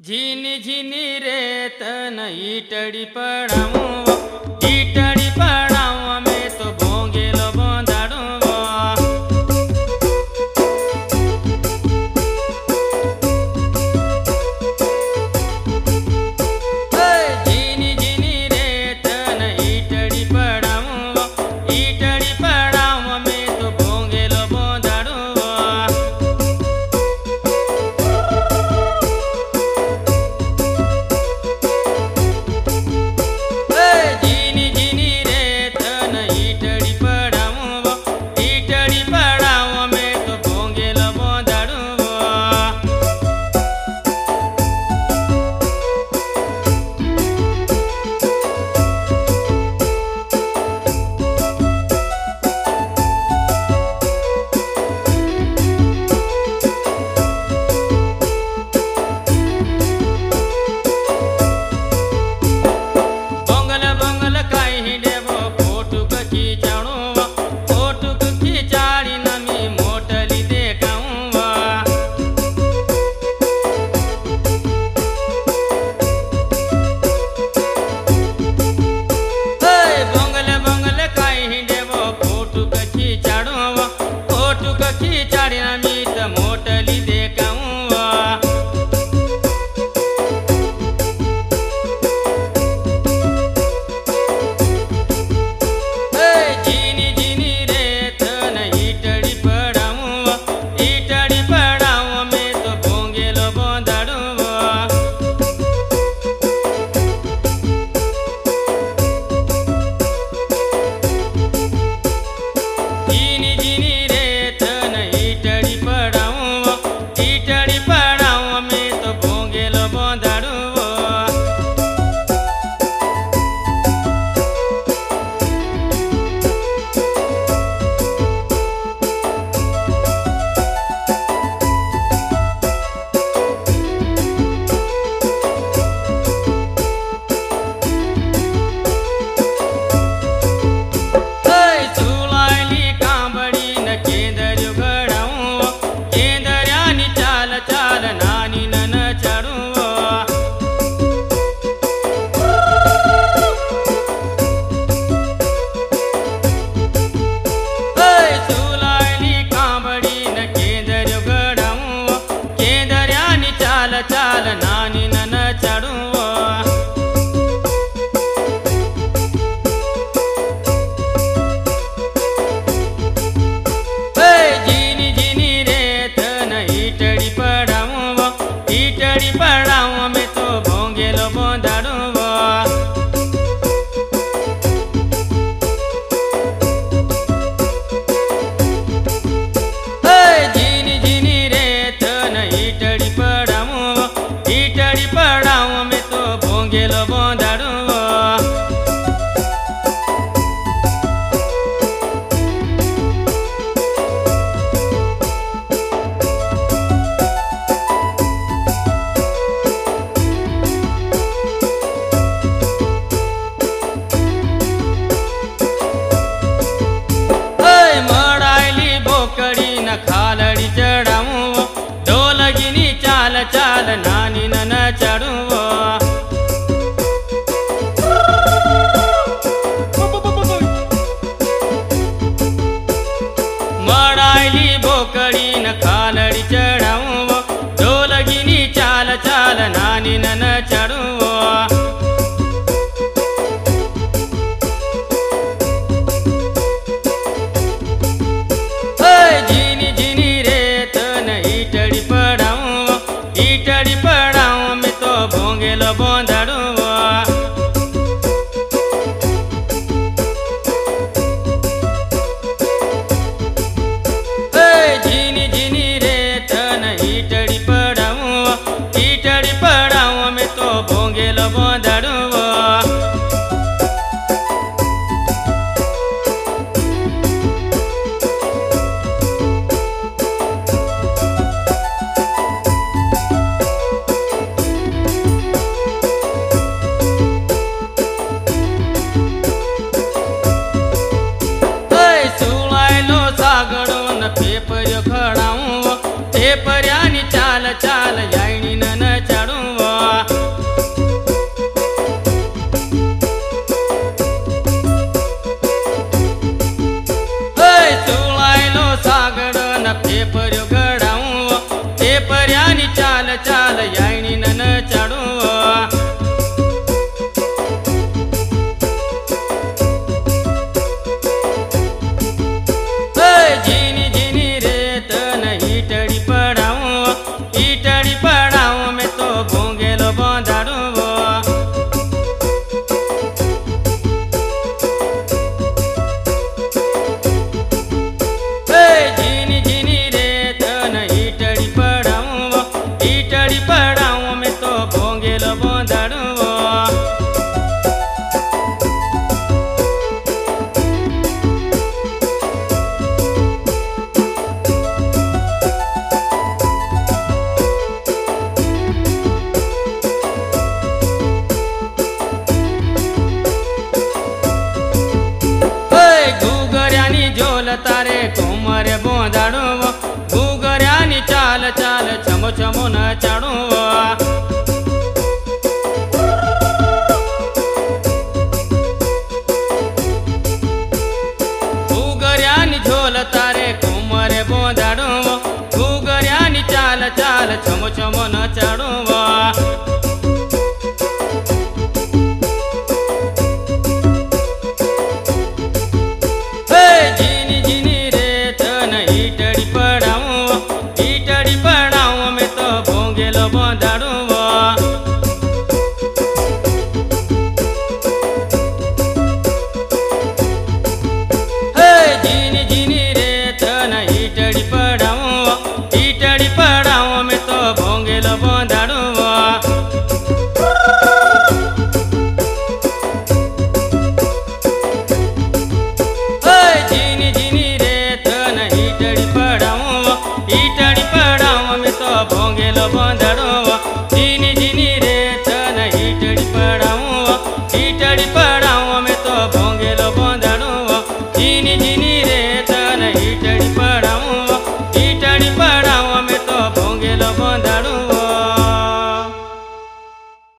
ಜಿನಿ ಜಿನಿ ರೇತನ ಈಟಡಿ ಪಡವು ಈಟಡಿ ಪಡ કેલો બોંધાડું ઈટડી પડાવો મે તો ભોંગેલો બોંધાડું. જીની જીની રે તન ઈટડી પડ ચાલ જાણી ન ચડું સુળાયેલો સાગર ન પેપર્યો તારે કોમરે બોંધાડો ભૂગર્યાની ચાલ ચાલ છમો છમો ન ચાડો ભૂગર્યાની ઝોલ તારે કોમરે બોંધાડો ભૂગર્યાની ચાલ ચાલ છમો છમો ન